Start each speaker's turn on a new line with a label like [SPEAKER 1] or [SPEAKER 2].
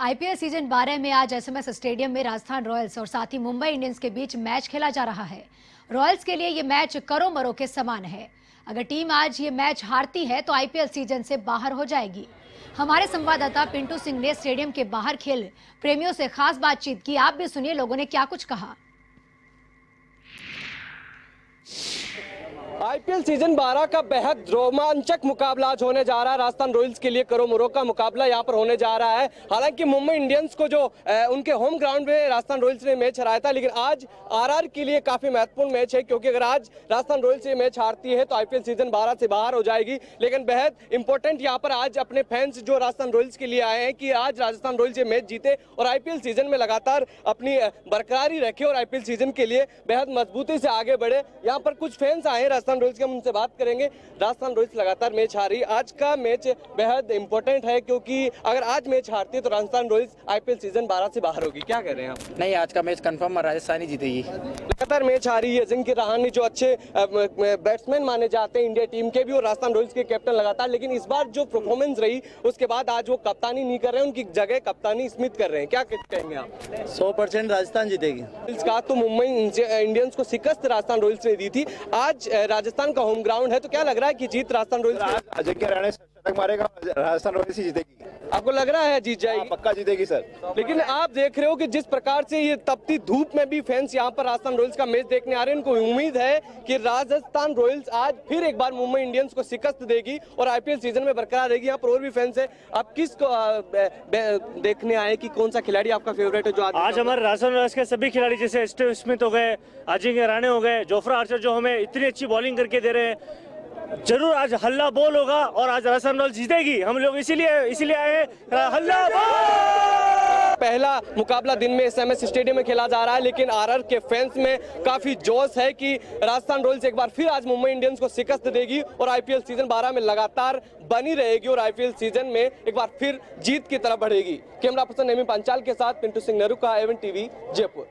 [SPEAKER 1] IPL season 12 में आज SMS stadium में राजस्थान रॉयल्स और साथ ही मुंबई इंडियंस के बीच मैच खेला जा रहा है। रॉयल्स के लिए ये मैच करो मरो के समान है। अगर टीम आज ये मैच हारती है तो आईपीएल सीज़न से बाहर हो जाएगी। हमारे संवाददाता पिंटू सिंह ने स्टेडियम के बाहर खेल प्रेमियों से खास बातचीत की। आप भी सुनिए, लोगों ने क्या कुछ कहा।
[SPEAKER 2] आईपीएल सीज़न 12 का बेहद रोमांचक मुकाबला आज होने जा रहा है। राजस्थान रॉयल्स के लिए करो मुरो का मुकाबला यहाँ पर होने जा रहा है। हालाँकि मुंबई इंडियंस को जो ए, उनके होम ग्राउंड में राजस्थान रॉयल्स ने मैच हराया था लेकिन आज आरआर के लिए काफ़ी महत्वपूर्ण मैच है क्योंकि अगर आज राजस्थान रॉयल्स ये मैच हारती है तो आईपीएल सीज़न बारह से बाहर हो जाएगी। लेकिन बेहद इंपॉर्टेंट यहाँ पर आज अपने फैंस जो राजस्थान रॉयल्स के लिए आए हैं कि आज राजस्थान रॉयल्स ये मैच जीते और आईपीएल सीज़न में लगातार अपनी बरकरारी रखे और आईपीएल सीज़न के लिए बेहद मजबूती से आगे बढ़े। यहाँ पर कुछ फैंस आए राजस्थान रॉयल्स के हम उनसे बात करेंगे। राजस्थान रॉयल्स लगातार मैच हारी। आज का मैच बेहद इंपॉर्टेंट है क्योंकि अगर आज मैच हारती है तो राजस्थान रॉयल्स आईपीएल सीज़न 12 से बाहर होगी। क्या कह रहे हैं आप?
[SPEAKER 3] नहीं आज का मैच कंफर्म राजस्थान ही जीतेगी।
[SPEAKER 2] लगातार मैच हारी है जिनकी रहानी जो अच्छे बैट्समैन माने जाते हैं इंडिया टीम के भी और राजस्थान रॉयल्स के कैप्टन लगातार। लेकिन इस बार जो परफॉर्मेंस रही उसके बाद आज वो कप्तानी नहीं कर रहे हैं उनकी जगह कप्तानी स्मिथ कर रहे हैं। क्या कहेंगे आप?
[SPEAKER 3] सौ परसेंट राजस्थान जीतेगी।
[SPEAKER 2] का तो मुंबई इंडियंस को शिकस्त राजस्थान रॉयल्स ने दी थी। आज राजस्थान का होम ग्राउंड है तो क्या लग रहा है कि जीत राजस्थान रॉयल्स
[SPEAKER 4] अजय रहाणे शतक मारेगा राजस्थान रॉयल्स ही जीतेगी।
[SPEAKER 2] आपको लग रहा है जीत जाएगी?
[SPEAKER 4] हाँ, पक्का जीतेगी सर।
[SPEAKER 2] लेकिन आप देख रहे हो कि जिस प्रकार से ये तपती धूप में भी फैंस यहाँ पर राजस्थान रॉयल्स का मैच देखने आ रहे हैं उनको उम्मीद है कि राजस्थान रॉयल्स आज फिर एक बार मुंबई इंडियंस को शिकस्त देगी और आईपीएल सीज़न में बरकरार रहेगी। यहाँ पर और भी फैंस है। आप किस को देखने आए की कौन सा खिलाड़ी आपका फेवरेट है जो आज
[SPEAKER 5] आज हमारे राजस्थान रॉयल्स के सभी खिलाड़ी जैसे स्टीव स्मिथ हो गए अजिंक्य राणे हो गए जोफ्रा आर्चर जो हमें इतनी अच्छी बॉलिंग करके दे रहे हैं ज़रूर आज हल्ला बोल होगा और आज राजस्थान रॉयल जीतेगी। हम लोग इसीलिए इसीलिए आए हैं। हल्ला बोल!
[SPEAKER 2] पहला मुकाबला दिन में एसएमएस स्टेडियम में खेला जा रहा है, लेकिन आरआर के फैंस में काफ़ी जोश है कि राजस्थान रॉयल्स एक बार फिर आज मुंबई इंडियंस को शिकस्त देगी और आईपीएल सीज़न 12 में लगातार बनी रहेगी और आईपीएल सीज़न में एक बार फिर जीत की तरफ़ बढ़ेगी। कैमरा पर्सन नेमी पंचाल के साथ पिंटू सिंह नेहरू का एवन टीवी जयपुर।